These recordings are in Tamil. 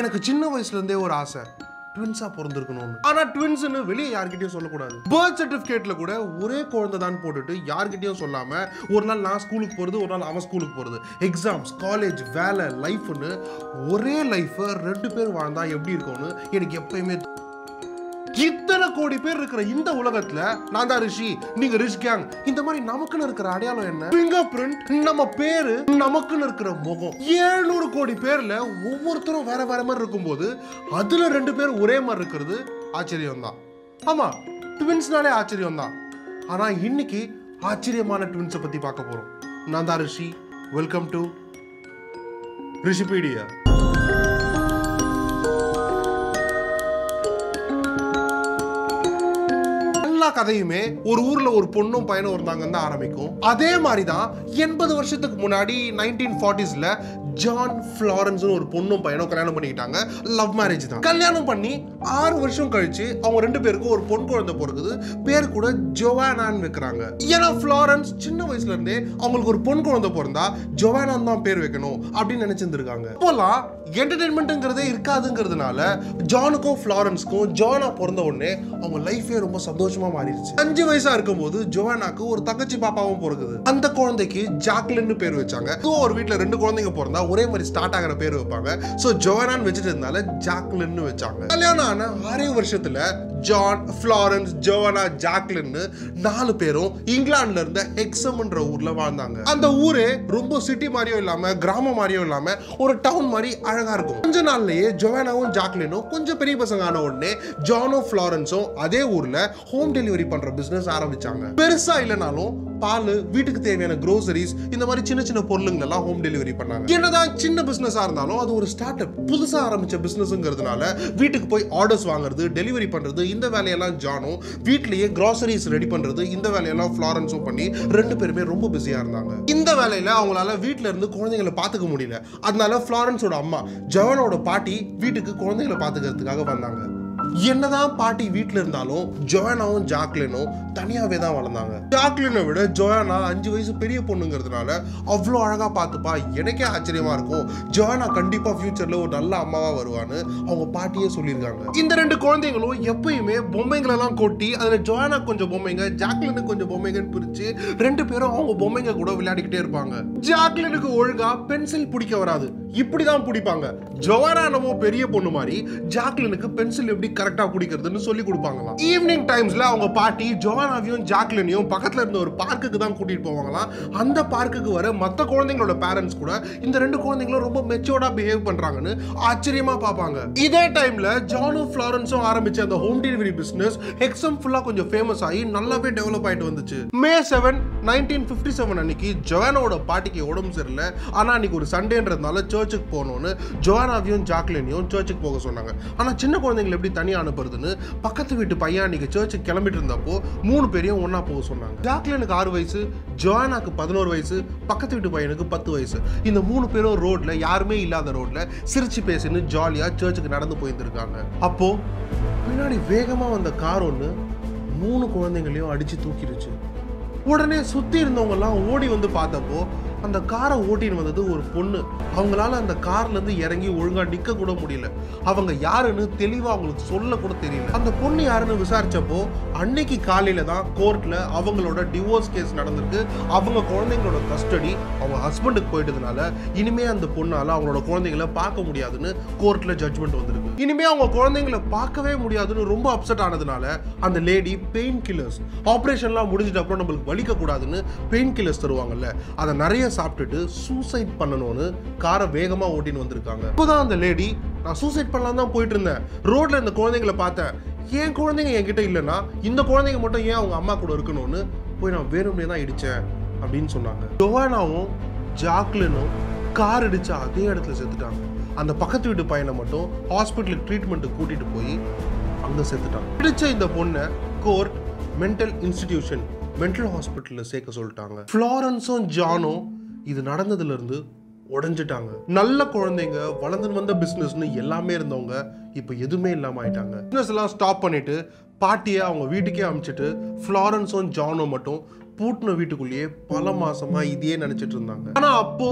எனக்கு சின்ன வயசுலேருந்தே ஒரு ஆசை ட்வின்ஸாக பிறந்திருக்கணும்னு. ஆனால் ட்வின்ஸ்னு வெளியே யார்கிட்டயும் சொல்லக்கூடாது. பர்த் சர்டிஃபிகேட்டில் கூட ஒரே குழந்தை தான் போட்டுட்டு யார்கிட்டயும் சொல்லாமல் ஒரு நாள் நான் ஸ்கூலுக்கு போகிறது ஒரு நாள் அவன் ஸ்கூலுக்கு போகிறது எக்ஸாம்ஸ் காலேஜ் வேலை லைஃப்னு ஒரே லைஃப் ரெண்டு பேர் வாழ்ந்தால் எப்படி இருக்கும்னு எனக்கு எப்பயுமே இத்தனை கோடி பேர் இருக்கிற இந்த உலகத்துல நான் தான் ரிஷி நீங்க ரிஷ் கேங் இந்த மாதிரி நமக்குன்னு இருக்கிற அடையாளம் என்ன? பிங்கர் பிரிண்ட் நம்ம பேரு நமக்குன்னு இருக்கிற முகம். ஏழ்நூறு கோடி பேர்ல ஒவ்வொருத்தரும் வேற வேற மாதிரி இருக்கும்போது அதுல ரெண்டு பேர் ஒரே மாதிரி இருக்கிறது ஆச்சரியம் தான் ஆமா ட்வின்ஸ்னாலே ஆச்சரியம் தான் ஆனா இன்னைக்கு ஆச்சரியமான ட்வின்ஸை பத்தி பார்க்க போறோம். நான் தான் ரிஷி வெல்கம் டு ரிஷிபீடியா. கதையுமே ஒரு ஊர்ல ஒரு பொண்ணும் பையனும் இருந்தாங்கன்னு தான் ஆரம்பிக்கும். அதே மாதிரி தான் எண்பது வருஷத்துக்கு முன்னாடி நைன்டீன் ஃபார்ட்டிஸ்ல ஜான் ஃப்ளாரன்ஸ்னு ஒரு பொண்ணும் பையனும் கல்யாணம் பண்ணிக்கிட்டாங்க. லவ் மேரேஜ் தான். கல்யாணம் பண்ணி ஆறு வருஷம் கழிச்சு அவங்க ரெண்டு பேருக்கும் ஒரு பொன் குழந்தை பிறகுது பேர் கூட ஜோவானான்னு வைக்கிறாங்க. ஏன்னா ஃப்ளாரன்ஸ் சின்ன வயசுல இருந்தே அவங்களுக்கு ஒரு பொன் குழந்தை பிறந்தா ஜோவானான் தான் பேர் வைக்கணும் அப்படின்னு நினைச்சிருந்துருக்காங்க. இப்போலாம் என்டர்டைன்மெண்ட்டுங்கிறதே இருக்காதுங்கிறதுனால ஜானுக்கும் ஃப்ளாரன்ஸ்க்கும் ஜோனா பிறந்த உடனே அவங்க லைஃபே ரொம்ப சந்தோஷமா மாறிடுச்சு. அஞ்சு வயசா இருக்கும் போது ஜோவானாக்கு ஒரு தங்கச்சி பாப்பாவும் பிறகுது அந்த குழந்தைக்கு ஜாக்லின்னு பேர் வச்சாங்க. அதுவும் ஒரு வீட்ல ரெண்டு குழந்தைங்க பிறந்தா ஒரே மாதிரி ஸ்டார்ட் ஆகிற பேர் வைப்பாங்க. சோ ஜோவானான்னு வச்சுட்டு இருந்தால ஜாக்லின்னு வச்சாங்க. கல்யாணம் ஆன ஆறே வருஷத்துல ஜான் ஃப்ளாரன்ஸ் ஜோவனா ஜாக்லின்னு நாலு பேரும் இங்கிலாந்துல இருந்த ஹெக்ஸம்ன்ற ஊர்ல வாழ்ந்தாங்க. அந்த ஊரே ரொம்ப சிட்டி மாதிரியும் இல்லாம கிராமம் மாதிரியும் இல்லாம ஒரு டவுன் மாதிரி அழகா இருக்கும். கொஞ்ச நாள்லயே ஜோவானாவும் ஜாக்லினும் கொஞ்சம் பெரிய பசங்க ஆன உடனே ஜானும் ஃப்ளாரன்ஸும் அதே ஊர்ல ஹோம் டெலிவரி பண்ற பிசினஸ் ஆரம்பிச்சாங்க. பெருசா இல்லைனாலும் பால் வீட்டுக்கு தேவையான க்ரோசரிஸ் இந்த மாதிரி சின்ன சின்ன பொருளுங்க எல்லாம் ஹோம் டெலிவரி பண்ணாங்க. என்னதான் சின்ன பிசினஸா இருந்தாலும் அது ஒரு ஸ்டார்ட் அப் புதுசா ஆரம்பிச்ச பிசினஸ்ங்கிறதுனால வீட்டுக்கு போய் ஆர்டர்ஸ் வாங்குறது டெலிவரி பண்றது இந்த வேலையெல்லாம் ஜானும் வீட்லயே கிராசரிஸ் ரெடி பண்றது இந்த வேலையெல்லாம் ஃப்ளாரன்ஸும் பண்ணி ரெண்டு பேருமே ரொம்ப பிஸியா இருந்தாங்க. இந்த வேலையில அவங்களால வீட்ல இருந்து குழந்தைங்களை பாத்துக்க முடியல. அதனால ஃப்ளாரன்ஸோட அம்மா ஜவானோட பாட்டி வீட்டுக்கு குழந்தைகளை பாத்துக்கிறதுக்காக வந்தாங்க. என்னதான் பாட்டி வீட்டில் இருந்தாலும் ஜோயானாவும் ஜாக்லினும் தனியாவே தான் வளர்ந்தாங்க. ஜாக்லினை விட ஜோயானா அஞ்சு வயசு பெரிய பொண்ணுங்கிறதுனால அவ்வளோ அழகா பார்த்துப்பா. எனக்கே ஆச்சரியமா இருக்கும். ஜோயானா கண்டிப்பா ஃபியூச்சர்ல ஒரு நல்ல அம்மாவா வருவான்னு அவங்க பாட்டியே சொல்லியிருக்காங்க. இந்த ரெண்டு குழந்தைங்களும் எப்பயுமே பொம்மைங்களெல்லாம் கொட்டி அதுல ஜோயானா கொஞ்சம் பொம்மைங்க ஜாக்லினுக்கு கொஞ்சம் பொம்மைங்கன்னு பிரிச்சு ரெண்டு பேரும் அவங்க பொம்மைங்க கூட விளையாடிக்கிட்டே இருப்பாங்க. ஜாக்லினுக்கு ஒழுங்கா பென்சில் பிடிக்க வராது. இப்படிதான் பிடிப்பாங்க. ஜோவானா என்னமோ பெரிய பொண்ணு மாதிரி ஜாக்லினுக்கு பென்சில் எப்படி கரெக்டா பிடிக்கிறதுன்னு சொல்லி கொடுப்பாங்களாம். ஈவினிங் டைம்ஸில் அவங்க பாட்டி ஜோவானாவையும் ஜாக்லினையும் பக்கத்துல இருந்த ஒரு பார்க்குக்கு தான் கூட்டிட்டு போவாங்களாம். அந்த பார்க்குக்கு வர மற்ற குழந்தைங்களோட பேரண்ட்ஸ் கூட இந்த ரெண்டு குழந்தைங்களும் ரொம்ப மெச்சோர்டாக பிஹேவ் பண்றாங்கன்னு ஆச்சரியமா பார்ப்பாங்க. இதே டைம்ல ஜானும் ஃப்ளாரன்ஸும் ஆரம்பிச்ச அந்த ஹோம் டெலிவரி பிஸ்னஸ் எக்ஸம் ஃபுல்லாக கொஞ்சம் ஃபேமஸ் ஆகி நல்லாவே டெவலப் ஆயிட்டு வந்துச்சு. May seven nineteen fifty seven அன்னைக்கு ஜோவானோட பாட்டிக்கு உடம்பு சரியில்லை. ஆனா அன்னைக்கு ஒரு சண்டேன்றதுனால சர்ச்சுக்கு போகணுன்னு ஜோவானாவையும் ஜாக்லினையும் சர்ச்சுக்கு போக சொன்னாங்க. ஆனால் சின்ன குழந்தைங்களை எப்படி தனியாக அனுப்புறதுன்னு பக்கத்து வீட்டு பையன் அன்னைக்கு சர்ச்சுக்கு கிளம்பிட்டு இருந்தப்போ மூணு பேரையும் ஒன்றா போக சொன்னாங்க. ஜாக்லினுக்கு ஆறு வயசு ஜோனாக்கு பதினோரு வயசு பக்கத்து வீட்டு பையனுக்கு பத்து வயசு. இந்த மூணு பேரும் ரோட்டில் யாருமே இல்லாத ரோட்டில் சிரிச்சு பேசின்னு ஜாலியாக சர்ச்சுக்கு நடந்து போயிருந்துருக்காங்க. அப்போ பின்னாடி வேகமாக வந்த கார் ஒன்று மூணு குழந்தைங்களையும் அடித்து தூக்கிடுச்சு. உடனே சுற்றி இருந்தவங்கெல்லாம் ஓடி வந்து பார்த்தப்போ அந்த காரை ஓட்டின்னு வந்தது ஒரு பொண்ணு. அவங்களால அந்த கார்ல இருந்து இறங்கி ஒழுங்கா நிக்க கூட முடியல. அவங்க யாருன்னு தெளிவா அவங்களுக்கு சொல்ல கூட தெரியல. அந்த பொண்ணு யாருன்னு விசாரிச்சப்போ அன்னைக்கு காலையில தான் கோர்ட்ல அவங்களோட டிவோர்ஸ் கேஸ் நடந்திருக்கு. அவங்க குழந்தைங்களோட கஸ்டடி அவங்க ஹஸ்பண்டுக்கு போயிட்டதுனால இனிமே அந்த பொண்ணால அவங்களோட குழந்தைங்களை பார்க்க முடியாதுன்னு கோர்ட்ல ஜட்ஜ்மெண்ட் வந்திருக்கு. இனிமே அவங்க குழந்தைங்களை பார்க்கவே முடியாதுன்னு ரொம்ப அப்செட் ஆனதுனால அந்த லேடி பெயின் கில்லர்ஸ் ஆப்ரேஷன்லாம் முடிஞ்சிட்ட அப்புறம் நம்மளுக்கு வலிக்க கூடாதுன்னு பெயின் கில்லர்ஸ் தருவாங்கல்ல. அதை நிறைய சாப்பிட்டுட்டு சூசைட் பண்ணணும்னு காரை வேகமாக ஓட்டின்னு வந்திருக்காங்க. இப்போதான் அந்த லேடி நான் சூசைட் பண்ணலாம் தான் போயிட்டு இருந்தேன் ரோட்ல இந்த குழந்தைங்களை பார்த்தேன். என் குழந்தைங்க என்கிட்ட இல்லைன்னா இந்த குழந்தைங்க மட்டும் ஏன் அவங்க அம்மா கூட இருக்கணும்னு போய் நான் வேணும்னே தான் இடித்தேன் அப்படின்னு சொன்னாங்க. ஜோவானாவும் ஜாக்லினும் கார் இடிச்ச அதே இடத்துல செத்துட்டாங்க. அந்த பக்கத்து வீட்டு பையனை மட்டும் ஹாஸ்பிட்டலுக்கு ட்ரீட்மெண்ட்டுக்கு கூட்டிட்டு போய் அங்கே செத்துட்டாங்க. இடிச்ச இந்த பொண்ணை கோர்ட் மென்டல் இன்ஸ்டிடியூஷன் மென்டல் ஹாஸ்பிட்டலில் சேர்க்க சொல்லிட்டாங்க. ஃப்ளாரன்ஸும் ஜானும் இது நடந்ததுலேருந்து உடஞ்சிட்டாங்க. நல்ல குழந்தைங்க வளர்ந்து வந்த பிஸ்னஸ்னு எல்லாமே இருந்தவங்க இப்போ எதுவுமே இல்லாமல் ஆயிட்டாங்க. பிஸ்னஸ் எல்லாம் ஸ்டாப் பண்ணிட்டு பாட்டியை அவங்க வீட்டுக்கே அமிச்சிட்டு ஃப்ளாரன்ஸும் ஜானும் மட்டும் பூட்டின வீட்டுக்குள்ளேயே பல மாசமா இதையே நினைச்சிட்டு இருந்தாங்க. ஆனா அப்போ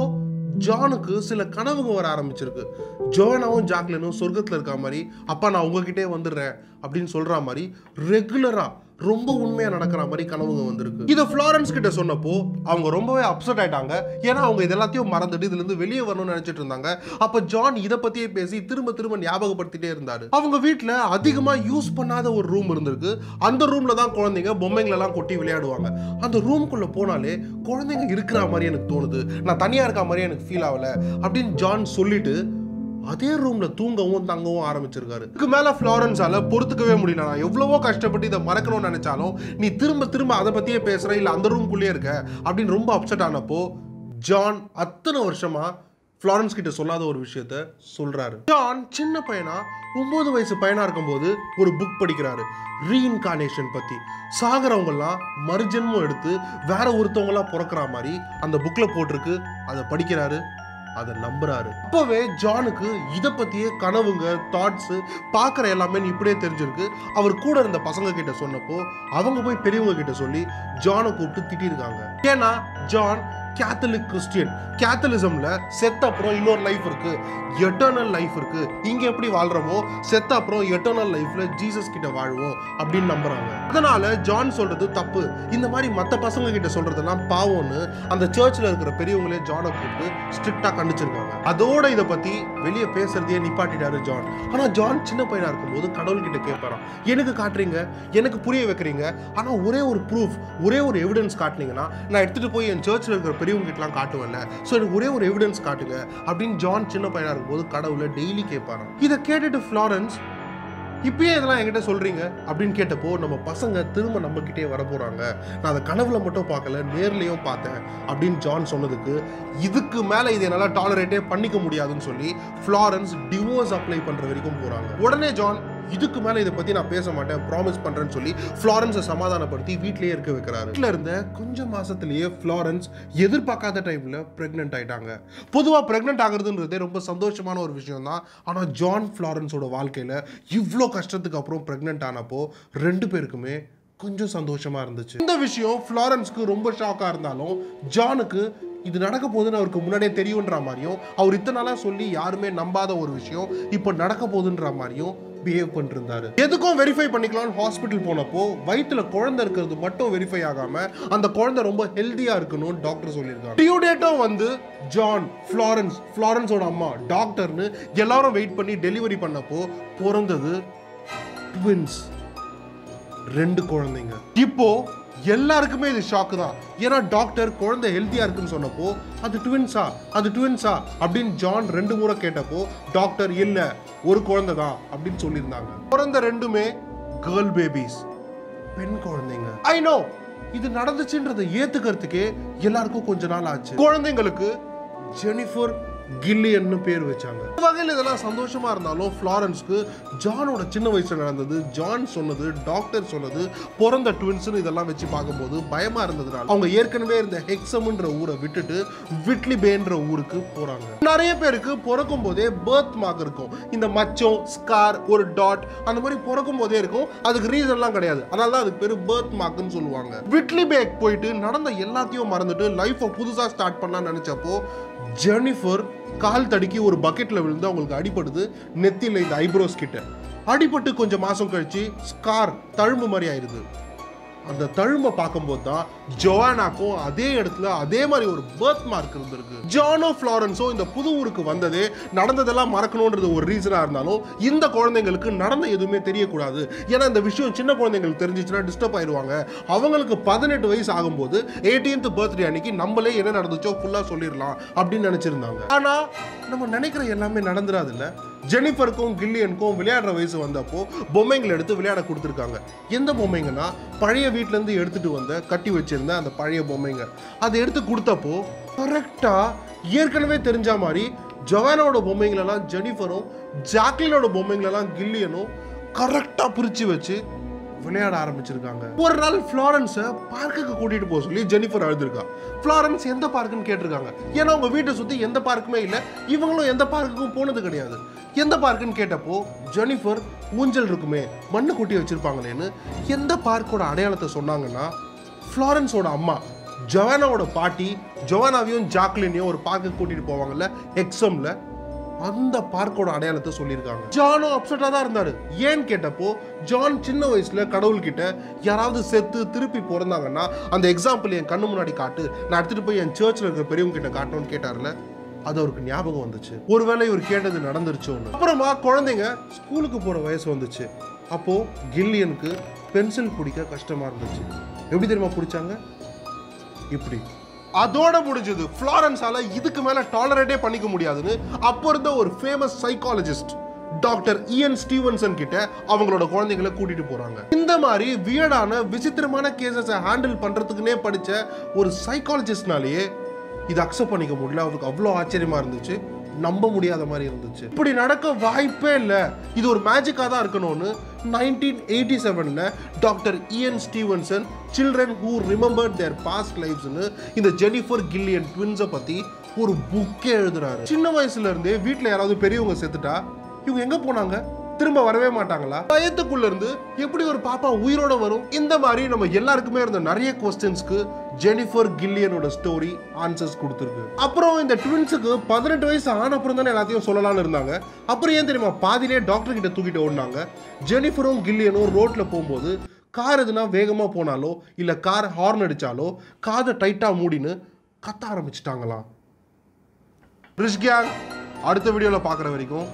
ஜானுக்கு சில கனவுங்க வர ஆரம்பிச்சிருக்கு. ஜோனாவும் ஜாக்லினும் சொர்க்கத்தில் இருக்க மாதிரி அப்பா நான் உங்ககிட்டே வந்துடுறேன் அப்படின்னு சொல்ற மாதிரி ரெகுலரா ரொம்ப உண்மையா நடக்கிற மாதிரி கனவுங்க வந்திருக்கு. இதை ஃப்ளாரன்ஸ் கிட்ட சொன்னப்போ அவங்க ரொம்பவே அப்செட் ஆயிட்டாங்க. ஏன்னா அவங்க இது எல்லாத்தையும் மறந்துட்டு இதுல இருந்து வெளியே வரணும்னு நினைச்சிட்டு இருந்தாங்க. அப்ப ஜான் இதை பத்தியே பேசி திரும்ப திரும்ப ஞாபகப்படுத்திட்டே இருந்தாரு. அவங்க வீட்டில் அதிகமா யூஸ் பண்ணாத ஒரு ரூம் இருந்திருக்கு. அந்த ரூம்ல தான் குழந்தைங்க பொம்மைங்களெல்லாம் கொட்டி விளையாடுவாங்க. அந்த ரூம்குள்ள போனாலே குழந்தைங்க இருக்கிற மாதிரி எனக்கு தோணுது. நான் தனியா இருக்க மாதிரி எனக்கு ஃபீல் ஆகல அப்படின்னு ஜான் சொல்லிட்டு அதே ரூம்ல தூங்கவும் தங்கவும் ஆரம்பிச்சிருக்காரு. இதுக்கு மேல ஃப்ளாரன்ஸால பொறுத்துக்கவே முடியல. நான் எவ்வளவோ கஷ்டப்பட்டு இதை மறக்கணும்னு நினைச்சாலும் நீ திரும்ப திரும்ப அதை பத்தியே பேசுற இல்ல அந்த ரூம்குள்ளேயே இருக்க அப்படின்னு ரொம்ப அப்செட் ஆனப்போ ஜான் அத்தனை வருஷமா ஃப்ளாரன்ஸ் கிட்ட சொல்லாத ஒரு விஷயத்த சொல்றாரு. ஜான் சின்ன பையனா ஒன்பது வயசு பையனா இருக்கும்போது ஒரு புக் படிக்கிறாரு. ரீஇன்கார்னேஷன் பத்தி. சாகிறவங்கெல்லாம் மறுஜென்மம் எடுத்து வேற ஒருத்தவங்களாம் பிறக்கிற மாதிரி அந்த புக்ல போட்டிருக்கு. அதை படிக்கிறாரு. அதை நம்புறாரு. அப்பவே ஜானுக்கு இதை பத்தியே கனவுங்க தாட்ஸ் பார்க்குற எல்லாமே இப்படியே தெரிஞ்சிருக்கு. அவர் கூட இருந்த பசங்க கிட்ட சொன்னப்போ அவங்க போய் பெரியவங்க கிட்ட சொல்லி ஜானை கூப்பிட்டு திட்டிருக்காங்க. ஏன்னா ஜான் கேத்தலிக் கிறிஸ்டியன் கேத்தலிசம்ல செத்த அப்புறம் இன்னொரு லைஃப் இருக்கு. எட்டர்னல் லைஃப் இருக்கு. இங்க எப்படி வாழ்றோமோ செத்த அப்புறம் எட்டர்னல் லைஃப்ல ஜீசஸ் கிட்ட வாழ்வோம் அப்படின்னு நம்புறாங்க. அதனால ஜான் சொல்றது தப்பு. இந்த மாதிரி மற்ற பசங்க கிட்ட சொல்றதெல்லாம் பாவம்னு அந்த சர்ச்சில் இருக்கிற பெரியவங்களே ஜானை கூப்பிட்டு ஸ்ட்ரிக்டா கண்டிச்சிருக்காங்க. அதோட இதை பத்தி வெளியே பேசுறதையே நிப்பாட்டிட்டாரு ஜான் ஆனா ஜான் சின்ன பையனா இருக்கும்போது கடவுள் கிட்ட கேட்பாராம். எனக்கு காட்டுறீங்க? எனக்கு புரிய வைக்கிறீங்க? ஆனா ஒரே ஒரு ப்ரூஃப் ஒரே ஒரு எவிடன்ஸ் காட்டுனீங்கன்னா நான் எடுத்துட்டு போய் என் சர்ச்சில் இருக்கிற பெரியவங்ககிட்டலாம் காட்டுவேன்ல. ஸோ எனக்கு ஒரே ஒரு எவிடன்ஸ் காட்டுங்க. அப்படின்னு ஜான் சின்ன பையனா இருக்கும்போது கடவுளை டெய்லி கேட்பாராம். இதை கேட்டுட்டு ஃப்ளாரன்ஸ் இப்பயே இதெல்லாம் என்கிட்ட சொல்கிறீங்க அப்படின்னு கேட்டப்போ நம்ம பசங்க திரும்ப நம்மக்கிட்டே வர போகிறாங்க நான் அதை கனவுல மட்டும் பார்க்கல நேர்லேயும் பார்த்தேன் அப்படின்னு ஜான் சொன்னதுக்கு இதுக்கு மேலே இதை என்னால் டாலரேட்டே பண்ணிக்க முடியாதுன்னு சொல்லி ஃப்ளாரன்ஸ் டிவோர்ஸ் அப்ளை பண்ணுற வரைக்கும் போகிறாங்க உடனே ஜான் இதுக்கு மேலே இதை பற்றி நான் பேச மாட்டேன் ப்ராமிஸ் பண்ணுறேன்னு சொல்லி ஃப்ளாரன்ஸை சமாதானப்படுத்தி வீட்டிலேயே இருக்க வைக்கிறாரு. வீட்டில் இருந்த கொஞ்சம் மாதத்துலேயே ஃப்ளாரன்ஸ் எதிர்பார்க்காத டைமில் ப்ரெக்னென்ட் ஆகிட்டாங்க பொதுவாக ப்ரெக்னென்ட் ஆகுறதுன்றதே ரொம்ப சந்தோஷமான ஒரு விஷயம் தான் ஆனால் ஜான் ஃப்ளாரன்ஸோட வாழ்க்கையில் இவ்வளோ கஷ்டத்துக்கு அப்புறம் ப்ரெக்னென்ட் ஆனப்போ ரெண்டு பேருக்குமே கொஞ்சம் சந்தோஷமாக இருந்துச்சு. இந்த விஷயம் ஃப்ளாரன்ஸ்க்கு ரொம்ப ஷாக்காக இருந்தாலும் ஜானுக்கு இது நடக்க போகுதுன்னு அவருக்கு முன்னாடியே தெரியுன்ற மாதிரியும் அவர் இத்தனை நாளாக சொல்லி யாருமே நம்பாத ஒரு விஷயம் இப்போ நடக்க போகுதுன்ற மாதிரியும் பிஹேவ் பண்ணிருந்தாரு. எதுக்கும் வெரிஃபை பண்ணிக்கலாம்னு ஹாஸ்பிட்டல் போனப்போ வயிற்றுல குழந்தை இருக்கிறது மட்டும் வெரிஃபை ஆகாம அந்த குழந்தை ரொம்ப ஹெல்த்தியா இருக்கணும்னு டாக்டர் சொல்லியிருக்காங்க. டியூ டேட்டும் வந்து ஜான் ஃப்ளாரன்ஸ் ஃப்ளாரன்ஸோட அம்மா டாக்டர்னு எல்லாரும் வெயிட் பண்ணி டெலிவரி பண்ணப்போ பிறந்தது ட்வின்ஸ் ரெண்டு குழந்தைங்க. இப்போ எல்லாருக்குமே இது ஷாக்கு தான். ஏன்னா டாக்டர் குழந்தை ஹெல்த்தியா இருக்குன்னு சொன்னப்போ அது ட்வின்ஸா அது ட்வின்ஸா அப்படின்னு ஜான் ரெண்டு முறை கேட்டப்போ டாக்டர் இல்ல ஒரு குழந்தை தான் அப்படின்னு சொல்லியிருந்தாங்க. பிறந்த ரெண்டுமே கேர்ள் பேபிஸ் பெண் குழந்தைங்க. ஐ நோ இது நடந்துச்சுன்றதை ஏத்துக்கிறதுக்கே எல்லாருக்கும் கொஞ்ச நாள் ஆச்சு. குழந்தைங்களுக்கு ஜெனிஃபர் கில்லியன்னு பேர் வச்சாங்க. வகையில் இதெல்லாம் சந்தோஷமா இருந்தாலும் ஃப்ளாரன்ஸ்க்கு ஜானோட சின்ன வயசுல நடந்தது ஜான் சொன்னது டாக்டர் சொன்னது பிறந்த ட்வின்ஸ்னு இதெல்லாம் வச்சு பார்க்கும்போது பயமா இருந்ததுனால அவங்க ஏற்கனவே இருந்த ஹெக்ஸம்ன்ற ஊரை விட்டுட்டு விட்லி பேன்ற ஊருக்கு போறாங்க. நிறைய பேருக்கு பிறக்கும் போதே பர்த் மார்க் இருக்கும். இந்த மச்சம் ஸ்கார் ஒரு டாட் அந்த மாதிரி பிறக்கும் போதே இருக்கும். அதுக்கு ரீசன்லாம் கிடையாது. அதனால தான் அதுக்கு பேர் பர்த் மார்க்னு சொல்லுவாங்க. விட்லி பேக் போயிட்டு நடந்த எல்லாத்தையும் மறந்துட்டு லைஃப்பை புதுசாக ஸ்டார்ட் பண்ணலாம்னு நினச்சப்போ ஜெனிஃபர் கால் தடுக்கி ஒரு பக்கெட்டில் விழுந்து அவங்களுக்கு அடிபடுது. நெத்தியில் இந்த ஐப்ரோஸ் கிட்ட. அடிபட்டு கொஞ்சம் மாதம் கழிச்சு ஸ்கார் தழும்பு மாதிரி ஆயிடுது அந்த தழும்பை பார்க்கும்போது தான் ஜோவானாக்கும் அதே இடத்துல அதே மாதிரி ஒரு பேர்த் மார்க் இருந்திருக்கு. ஜானோ ஃப்ளாரன்ஸோ இந்த புது ஊருக்கு வந்ததே நடந்ததெல்லாம் மறக்கணுன்றது ஒரு ரீசனாக இருந்தாலும் இந்த குழந்தைங்களுக்கு நடந்த எதுவுமே தெரியக்கூடாது. ஏன்னா இந்த விஷயம் சின்ன குழந்தைங்களுக்கு தெரிஞ்சிச்சுன்னா டிஸ்டர்ப் ஆயிடுவாங்க. அவங்களுக்கு பதினெட்டு வயசு ஆகும்போது 18th பர்த்டே அன்னைக்கு நம்மளே என்ன நடந்துச்சோ ஃபுல்லாக சொல்லிடலாம் அப்படின்னு நினைச்சிருந்தாங்க. ஆனால் நம்ம நினைக்கிற எல்லாமே நடந்துடாது இல்லை ஜெனிஃபருக்கும் கில்லியனுக்கும் விளையாடுற வயசு வந்தப்போ பொம்மைங்களை எடுத்து விளையாட கொடுத்துருக்காங்க. எந்த பொம்மைங்கன்னா பழைய வீட்டிலேருந்து எடுத்துகிட்டு வந்த கட்டி வச்சுருந்த அந்த பழைய பொம்மைங்க. அதை எடுத்து கொடுத்தப்போ கரெக்டாக ஏற்கனவே தெரிஞ்ச மாதிரி ஜொவானோட பொம்மைங்களெல்லாம் ஜெனிஃபரும் ஜாக்லினோட பொம்மைங்களெல்லாம் கில்லியனும் கரெக்டாக பிரித்து வச்சு விளையாட ஆரம்பிச்சிருக்காங்க. ஒரு நாள் ஃப்ளாரன்ஸை பார்க்குக்கு கூட்டிட்டு போக சொல்லி ஜெனிஃபர் அழுதுருக்கா. ஃப்ளாரன்ஸ் எந்த பார்க்குன்னு கேட்டிருக்காங்க. ஏன்னா அவங்க வீட்டை சுற்றி எந்த பார்க்குமே இல்லை. இவங்களும் எந்த பார்க்குக்கும் போனது கிடையாது. எந்த பார்க்குன்னு கேட்டப்போ ஜெனிஃபர் ஊஞ்சல் இருக்குமே மண்ணு கொட்டி வச்சிருப்பாங்களேன்னு எந்த பார்க்கோட அடையாளத்தை சொன்னாங்கன்னா ஃப்ளாரன்ஸோட அம்மா ஜொவானாவோட பாட்டி ஜொவானாவையும் ஜாக்லினையும் ஒரு பார்க்குக்கு கூட்டிட்டு போவாங்கல்ல எக்ஸம்ல அந்த பார்க்கோட அடையாளத்தை சொல்லியிருக்காங்க. ஜானும் அப்செட்டாக தான் இருந்தாரு. ஏன்னு கேட்டப்போ ஜான் சின்ன வயசுல கடவுள்கிட்ட யாராவது செத்து திருப்பி பிறந்தாங்கன்னா அந்த எக்ஸாம்பிள் என் கண்ணு முன்னாடி காட்டு நான் எடுத்துட்டு போய் என் சர்ச்சில் இருக்கிற பெரியவங்க கிட்ட காட்டணும்னு கேட்டார்ல அது அவருக்கு ஞாபகம் வந்துச்சு. ஒருவேளை இவர் கேட்டது நடந்துருச்சு ஒன்று அப்புறமா குழந்தைங்க ஸ்கூலுக்கு போகிற வயசு வந்துச்சு. அப்போது கில்லியனுக்கு பென்சில் பிடிக்க கஷ்டமாக இருந்துச்சு. எப்படி தெரியுமா பிடிச்சாங்க? இப்படி. அதோட முடிஞ்சது. ஃப்ளாரன்ஸால இதுக்கு மேல டாலரேட்டே பண்ணிக்க முடியாதுன்னு அப்போ இருந்த ஒரு famous psychologist doctor Ian Stevenson கிட்ட அவங்களோட குழந்தைங்களை கூட்டிட்டு போறாங்க. இந்த மாதிரி வியடான விசித்திரமான கேசஸை ஹேண்டில் பண்றதுக்குனே படிச்ச ஒரு சைக்காலஜிஸ்ட்னாலேயே இதை அக்செப்ட் பண்ணிக்க முடியல. அவருக்கு அவ்வளோ ஆச்சரியமா இருந்துச்சு. நம்ப முடியாத மாதிரி இருந்துச்சு. இப்படி நடக்க வாய்ப்பே இல்லை. இது ஒரு மேஜிக்காக தான் இருக்கணும்னு நைன்டீன் எயிட்டி செவனில் doctor Ian Stevenson children who remember their past லைஃப்ஸ்னு இந்த ஜெனிஃபர் கில்லியன் ட்வின்ஸை பற்றி ஒரு புக்கே எழுதுறாரு. சின்ன வயசுல இருந்தே வீட்டில் யாராவது பெரியவங்க செத்துட்டா இவங்க எங்கே போனாங்க? திரும்ப வரவே மாட்டாங்களா? பயத்துக்குள்ள இருந்து எப்படி ஒரு பாப்பா உயிரோட வரும்? இந்த மாதிரி நம்ம எல்லாருக்குமே இருந்த நிறைய கொஸ்டின்ஸ்க்கு ஜெனிஃபர் கில்லியனோட ஸ்டோரி ஆன்சர்ஸ் கொடுத்துருக்கு. அப்புறம் இந்த ட்வின்ஸுக்கு பதினெட்டு வயசு ஆன அப்புறம் தானே எல்லாத்தையும் சொல்லலாம்னு இருந்தாங்க. அப்புறம் ஏன் தெரியுமா? பாதிலே டாக்டர் கிட்ட தூக்கிட்டு ஓடினாங்க. ஜெனிஃபரும் கில்லியனும் ரோட்ல போகும்போது கார் எதுனா வேகமாக போனாலோ இல்லை கார் ஹார்ன் அடித்தாலோ காதை டைட்டாக மூடின்னு கத்த ஆரம்பிச்சிட்டாங்களாம். ரிஷ் அடுத்த வீடியோவில் பார்க்குற வரைக்கும்